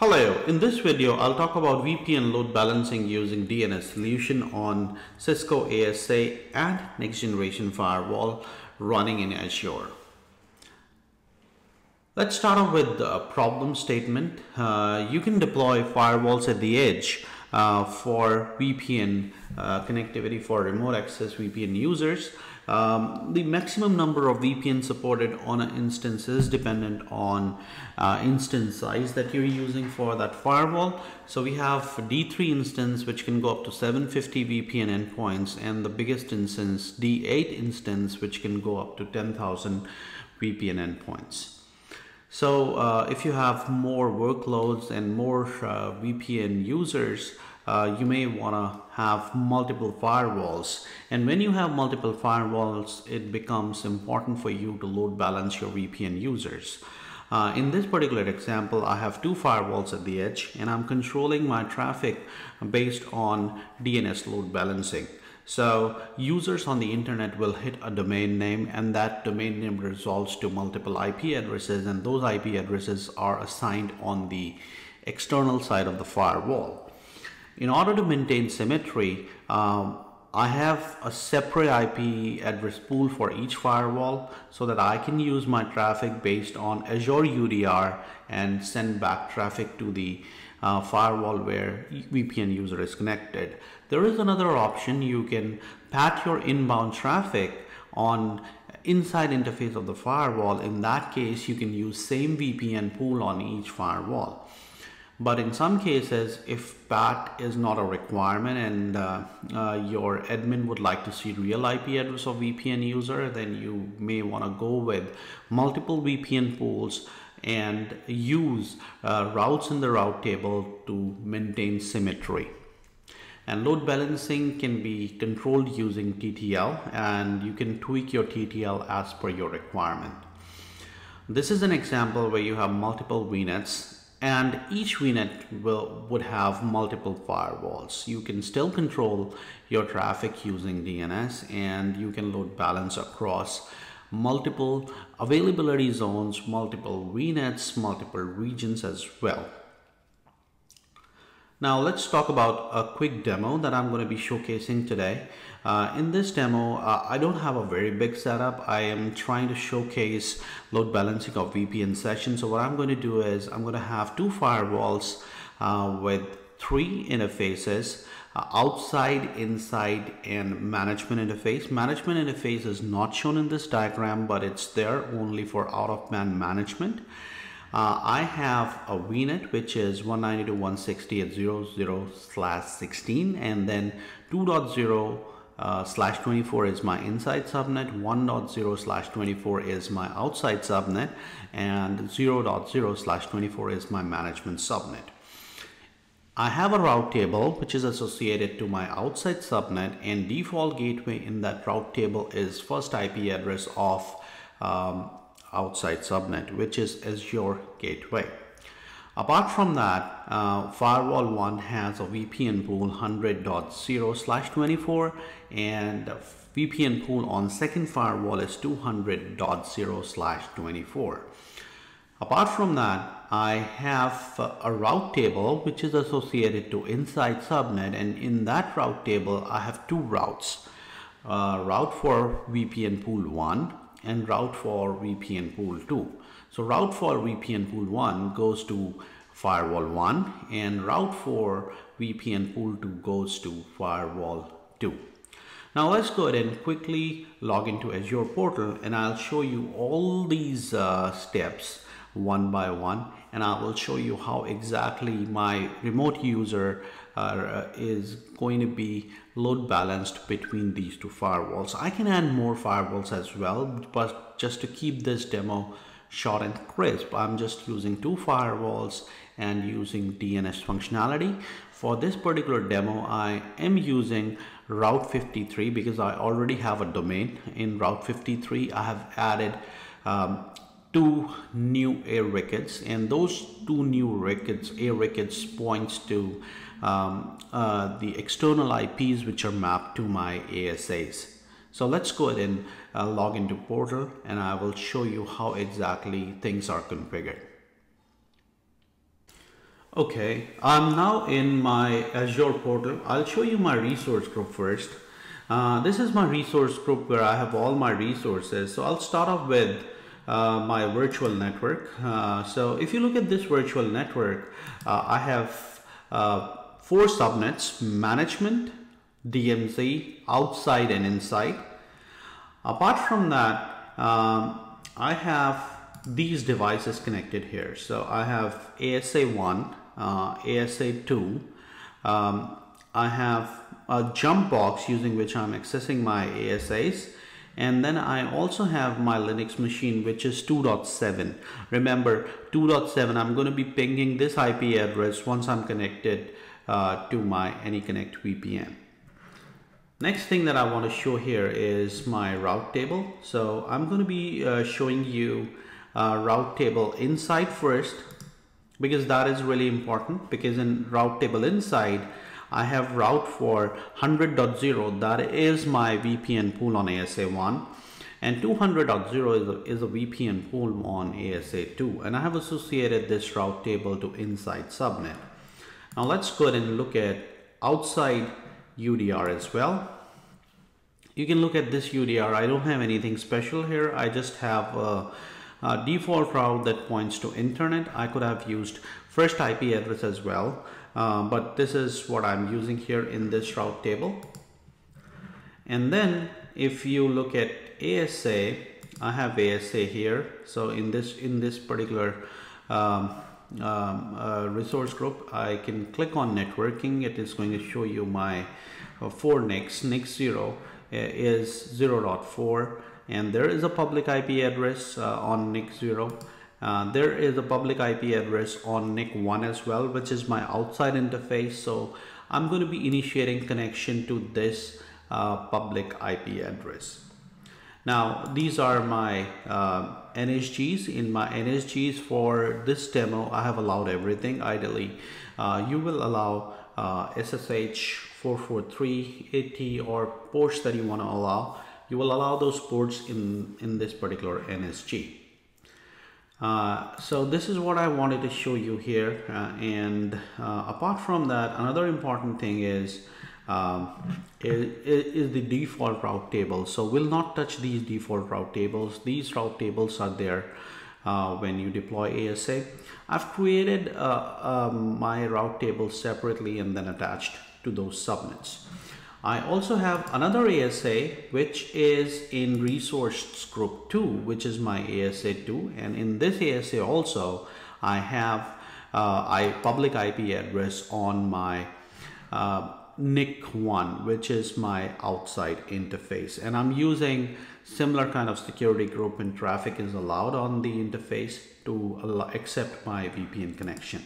Hello, in this video I'll talk about VPN load balancing using DNS solution on Cisco ASA and next generation firewall running in Azure. Let's start off with the problem statement. Uh, you can deploy firewalls at the edge uh, for VPN uh, connectivity for remote access VPN users. Um, the maximum number of VPN supported on an instance is dependent on uh, instance size that you're using for that firewall. So we have D3 instance which can go up to 750 VPN endpoints and the biggest instance D8 instance which can go up to 10,000 VPN endpoints. So uh, if you have more workloads and more uh, VPN users, uh, you may want to have multiple firewalls. And when you have multiple firewalls, it becomes important for you to load balance your VPN users. Uh, in this particular example, I have two firewalls at the edge and I'm controlling my traffic based on DNS load balancing. So users on the internet will hit a domain name and that domain name resolves to multiple IP addresses and those IP addresses are assigned on the external side of the firewall. In order to maintain symmetry, um, I have a separate IP address pool for each firewall so that I can use my traffic based on Azure UDR and send back traffic to the uh, firewall where VPN user is connected. There is another option. You can pat your inbound traffic on inside interface of the firewall. In that case, you can use same VPN pool on each firewall. But in some cases, if PAT is not a requirement and uh, uh, your admin would like to see real IP address of VPN user, then you may want to go with multiple VPN pools and use uh, routes in the route table to maintain symmetry. And load balancing can be controlled using TTL and you can tweak your TTL as per your requirement. This is an example where you have multiple VNets and each VNet will would have multiple firewalls. You can still control your traffic using DNS and you can load balance across multiple availability zones, multiple VNets, multiple regions as well. Now let's talk about a quick demo that I'm going to be showcasing today. Uh, in this demo, uh, I don't have a very big setup. I am trying to showcase load balancing of VPN sessions. So what I'm going to do is I'm going to have two firewalls uh, with three interfaces uh, outside, inside, and management interface. Management interface is not shown in this diagram, but it's there only for out-of-band management. Uh, I have a VNet which is 192.168.00 slash 16 and then 2.0 uh, slash 24 is my inside subnet, 1.0 slash 24 is my outside subnet and 0.0 slash 24 is my management subnet. I have a route table which is associated to my outside subnet and default gateway in that route table is first IP address of um, outside subnet which is Azure gateway. Apart from that, uh, firewall 1 has a VPN pool 100.0 slash 24 and VPN pool on second firewall is 200.0 slash 24. Apart from that, I have a route table which is associated to inside subnet and in that route table I have two routes. Uh, route for VPN pool 1 and route for VPN pool 2. So route for VPN pool 1 goes to firewall 1 and route for VPN pool 2 goes to firewall 2. Now let's go ahead and quickly log into Azure portal and I'll show you all these uh, steps one by one and I will show you how exactly my remote user uh, is going to be load balanced between these two firewalls. I can add more firewalls as well but just to keep this demo short and crisp I'm just using two firewalls and using DNS functionality. For this particular demo I am using Route 53 because I already have a domain in Route 53 I have added um, two new A records and those two new records A records points to um, uh, the external IPs which are mapped to my ASAs so let's go ahead and uh, log into portal and I will show you how exactly things are configured Okay, I'm now in my Azure portal. I'll show you my resource group first. Uh, this is my resource group where I have all my resources. So I'll start off with uh, my virtual network. Uh, so if you look at this virtual network, uh, I have uh, four subnets, management, DMZ, outside and inside. Apart from that, um, I have these devices connected here. So I have ASA1, uh, ASA2, um, I have a jump box using which I'm accessing my ASAs and then I also have my Linux machine which is 2.7 remember 2.7 I'm going to be pinging this IP address once I'm connected uh, to my AnyConnect VPN next thing that I want to show here is my route table. So I'm going to be uh, showing you uh, route table inside first because that is really important because in route table inside I have route for 100.0 that is my VPN pool on ASA1 and 200.0 is a, is a VPN pool on ASA2 and I have associated this route table to inside subnet. Now let's go ahead and look at outside UDR as well. You can look at this UDR. I don't have anything special here. I just have a, a default route that points to internet. I could have used first IP address as well. Uh, but this is what I'm using here in this route table. And then if you look at ASA I have ASA here. So in this in this particular um, um, uh, resource group I can click on networking. It is going to show you my uh, 4 NICs NIC 0 uh, is 0.4 and there is a public IP address uh, on NIC 0 uh, there is a public IP address on NIC1 as well, which is my outside interface. So I'm going to be initiating connection to this uh, public IP address. Now, these are my uh, NSGs. In my NSGs for this demo, I have allowed everything. Ideally, uh, you will allow SSH 443, 80 or ports that you want to allow. You will allow those ports in, in this particular NSG. Uh, so this is what I wanted to show you here uh, and uh, apart from that another important thing is, um, is, is the default route table. So we'll not touch these default route tables. These route tables are there uh, when you deploy ASA I've created uh, um, my route table separately and then attached to those subnets I also have another ASA which is in resource group 2 which is my ASA 2 and in this ASA also I have uh, I public IP address on my uh, NIC 1 which is my outside interface and I'm using similar kind of security group and traffic is allowed on the interface to accept my VPN connection.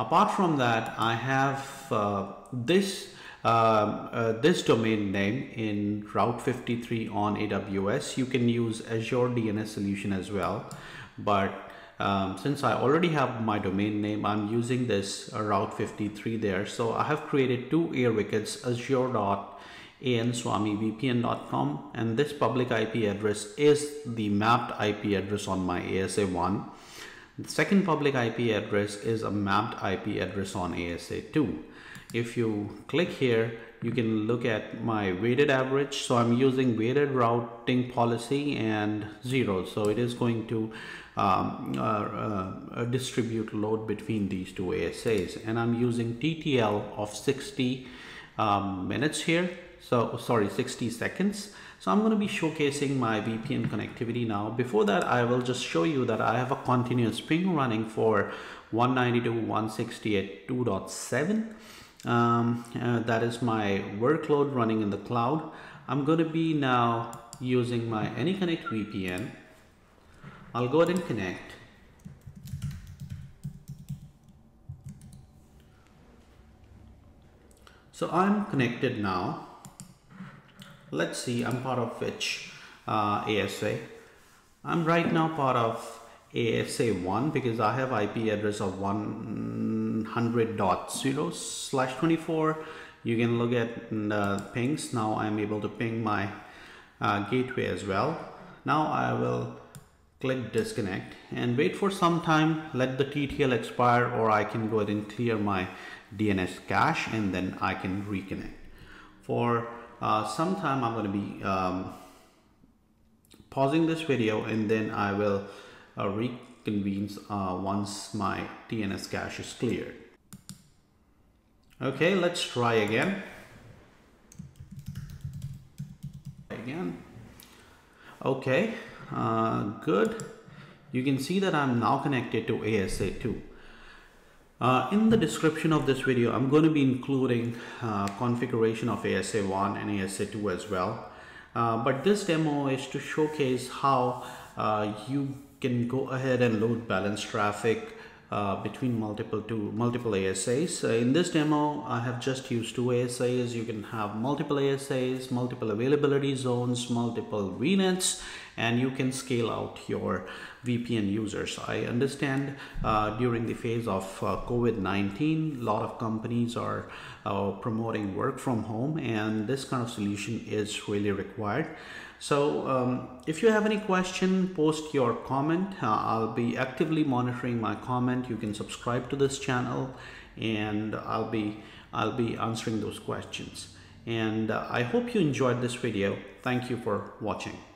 Apart from that I have uh, this this domain name in Route 53 on AWS. You can use Azure DNS solution as well, but um, since I already have my domain name, I'm using this uh, Route 53 there. So I have created two A records, azure.answamivpn.com and this public IP address is the mapped IP address on my ASA1. The second public IP address is a mapped IP address on ASA2 if you click here you can look at my weighted average. So I'm using weighted routing policy and zero. So it is going to um, uh, uh, distribute load between these two ASAs and I'm using TTL of 60 um, minutes here. So sorry 60 seconds. So I'm going to be showcasing my VPN connectivity now. Before that I will just show you that I have a continuous ping running for 192.168.2.7 um, uh, that is my workload running in the cloud. I'm going to be now using my AnyConnect VPN I'll go ahead and connect. So I'm connected now. Let's see I'm part of which uh, ASA I'm right now part of ASA1 because I have IP address of 100.0 slash 24 you can look at the pings. Now I'm able to ping my uh, gateway as well. Now I will click disconnect and wait for some time. Let the TTL expire or I can go ahead and clear my DNS cache and then I can reconnect. For uh, some time I'm going to be um, pausing this video and then I will uh, reconvene uh, once my DNS cache is cleared. Okay let's try again. Again. Okay uh, good. You can see that I'm now connected to ASA2 uh, in the description of this video I'm going to be including uh, configuration of ASA1 and ASA2 as well. Uh, but this demo is to showcase how uh, you can go ahead and load balance traffic uh, between multiple to multiple ASAs. Uh, in this demo, I have just used two ASAs. You can have multiple ASAs, multiple availability zones, multiple VNets, and you can scale out your VPN users. I understand uh, during the phase of uh, COVID-19, a lot of companies are uh, promoting work from home and this kind of solution is really required. So um, if you have any question, post your comment. Uh, I'll be actively monitoring my comment. You can subscribe to this channel and I'll be, I'll be answering those questions. And uh, I hope you enjoyed this video. Thank you for watching.